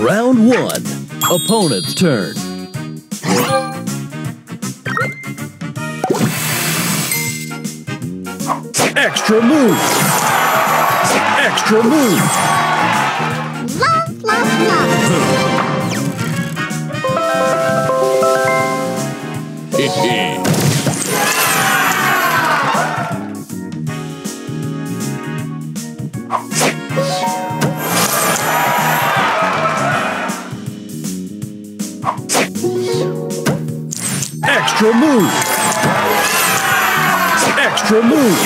Round one. Opponent's turn. Extra move. Extra move. Love, love, love. Extra move. Extra move.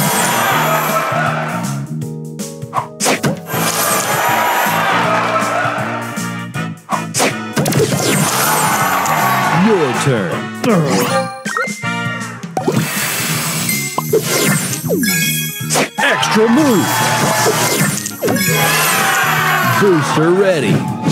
Your turn. Extra move. Booster ready.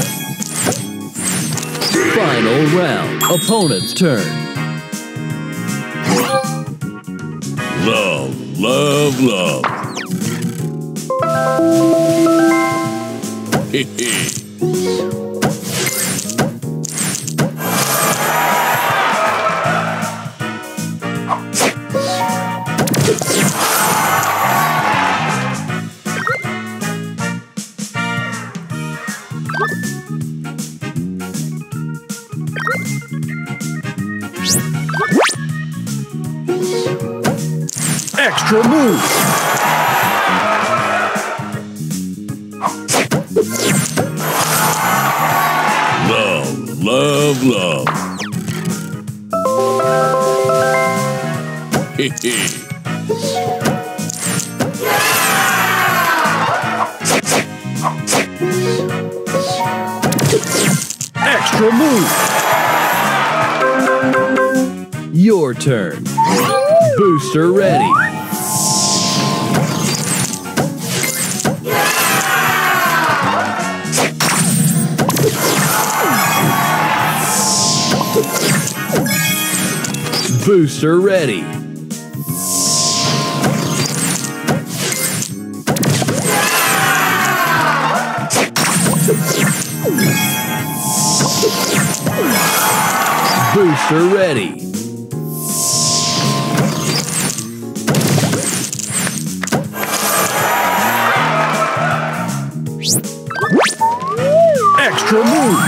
Final round. Opponent's turn. Love, love, love. Move. love, love, love. Extra move. Your turn. Booster ready. Booster ready. Booster ready. Extra move.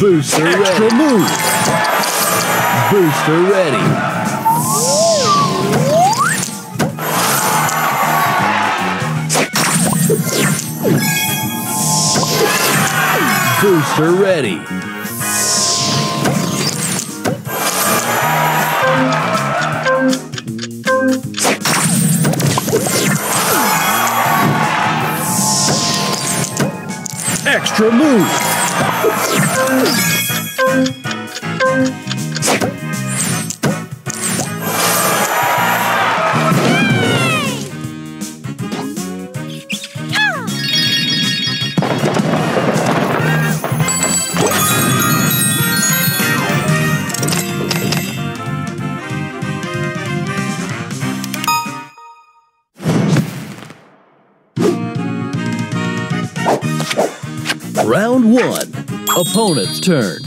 Booster Extra ready. move. Booster ready. Booster ready. Extra move. Thank you. Round 1. Opponent's turn.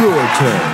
Your turn.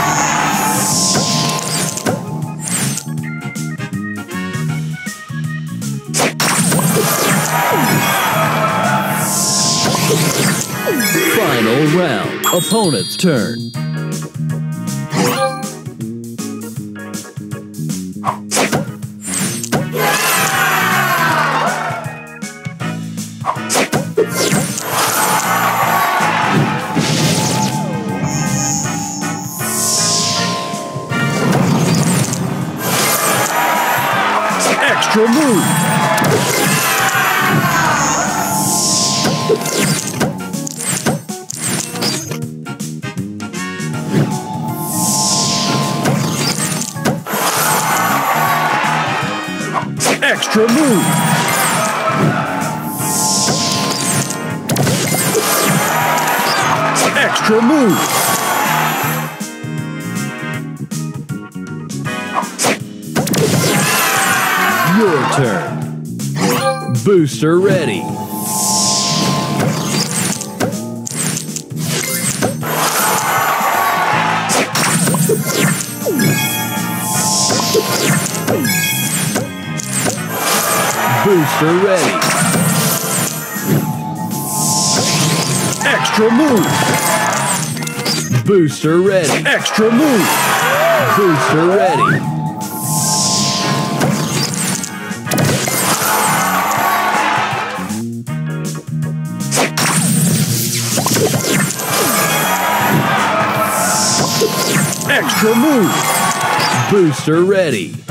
Round. Opponent's turn. Extra move. Extra move. Extra move. Your turn. Booster ready. Booster ready. Extra move. Booster ready. Extra move. Booster ready. Extra move. Booster ready.